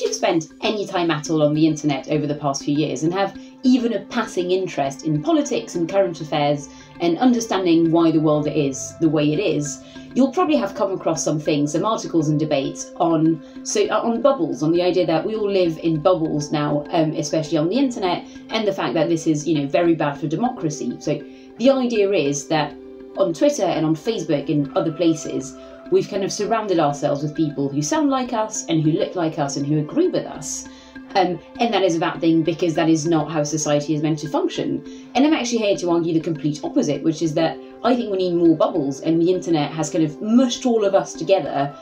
if you've spent any time at all on the internet over the past few years and have even a passing interest in politics and current affairs and understanding why the world is the way it is, you'll probably have come across some things, some articles and debates on so uh, on bubbles, on the idea that we all live in bubbles now, um, especially on the internet, and the fact that this is you know very bad for democracy. So the idea is that on Twitter and on Facebook and other places, we've kind of surrounded ourselves with people who sound like us and who look like us and who agree with us. Um, and that is a bad thing because that is not how society is meant to function. And I'm actually here to argue the complete opposite, which is that I think we need more bubbles, and the internet has kind of mushed all of us together,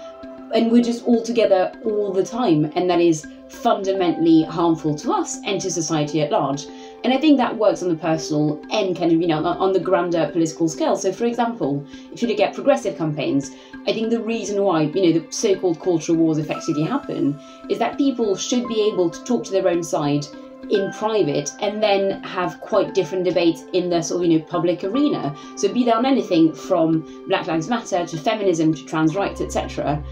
and we're just all together all the time, and that is fundamentally harmful to us and to society at large. And I think that works on the personal and kind of, you know, on the grander political scale. So, for example, if you look at progressive campaigns, I think the reason why, you know, the so called cultural wars effectively happen is that people should be able to talk to their own side in private and then have quite different debates in the sort of you know public arena so be that on anything from black lives matter to feminism to trans rights etc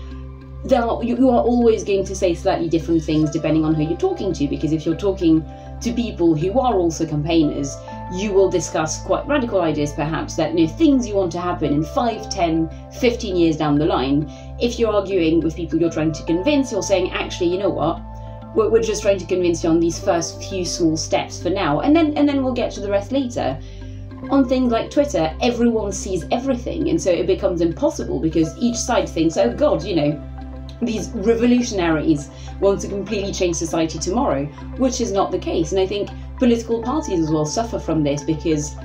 there are, you are always going to say slightly different things depending on who you're talking to because if you're talking to people who are also campaigners you will discuss quite radical ideas perhaps that you know things you want to happen in 5 10 15 years down the line if you're arguing with people you're trying to convince you're saying actually you know what? We're, we're just trying to convince you on these first few small steps for now and then and then we'll get to the rest later. On things like Twitter, everyone sees everything, and so it becomes impossible because each side thinks, oh god, you know, these revolutionaries want to completely change society tomorrow, which is not the case. And I think political parties as well suffer from this because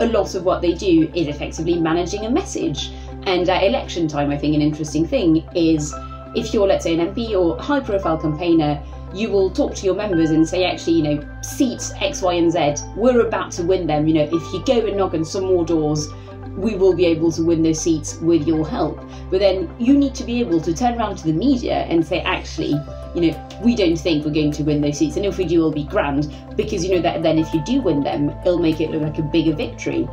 a lot of what they do is effectively managing a message. And at election time, I think an interesting thing is if you're, let's say, an MP or high profile campaigner, you will talk to your members and say, actually, you know, seats X, Y, and Z, we're about to win them. You know, if you go and knock on some more doors, we will be able to win those seats with your help. But then you need to be able to turn around to the media and say, actually, you know, we don't think we're going to win those seats, and if we do, it'll be grand because you know that then if you do win them, it'll make it look like a bigger victory.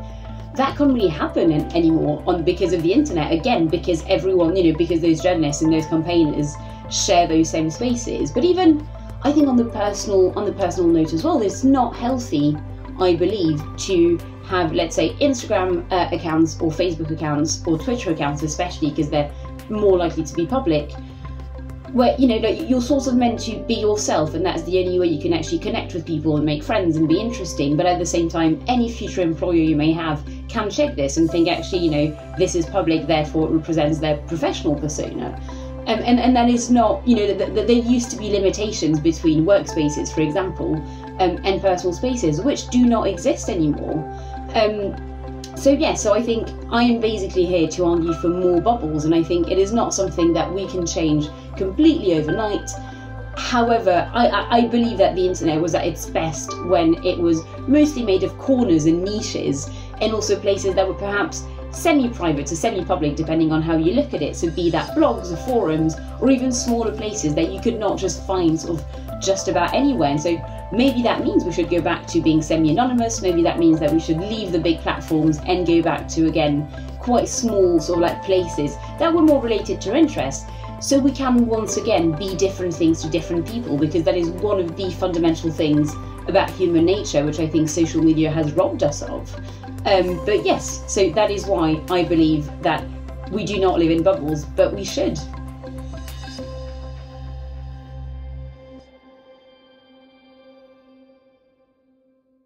That can't really happen anymore on because of the internet again, because everyone, you know, because those journalists and those campaigners share those same spaces. But even I think on the personal on the personal note as well, it's not healthy, I believe, to have, let's say, Instagram uh, accounts or Facebook accounts or Twitter accounts, especially because they're more likely to be public, where you know like, you're sort of meant to be yourself, and that's the only way you can actually connect with people and make friends and be interesting. But at the same time, any future employer you may have can check this and think, actually, you know, this is public, therefore it represents their professional persona. Um, and, and that is not, you know, that there used to be limitations between workspaces, for example, um, and personal spaces, which do not exist anymore. Um, so yeah, so I think I am basically here to argue for more bubbles, and I think it is not something that we can change completely overnight. However, I, I, believe that the internet was at its best when it was mostly made of corners and niches, and also places that were perhaps semi-private to semi-public depending on how you look at it. So be that blogs or forums or even smaller places that you could not just find sort of just about anywhere. And so Maybe that means we should go back to being semi anonymous. Maybe that means that we should leave the big platforms and go back to, again, quite small sort of like places that were more related to interest. So we can once again be different things to different people because that is one of the fundamental things about human nature, which I think social media has robbed us of. Um, but yes, so that is why I believe that we do not live in bubbles, but we should.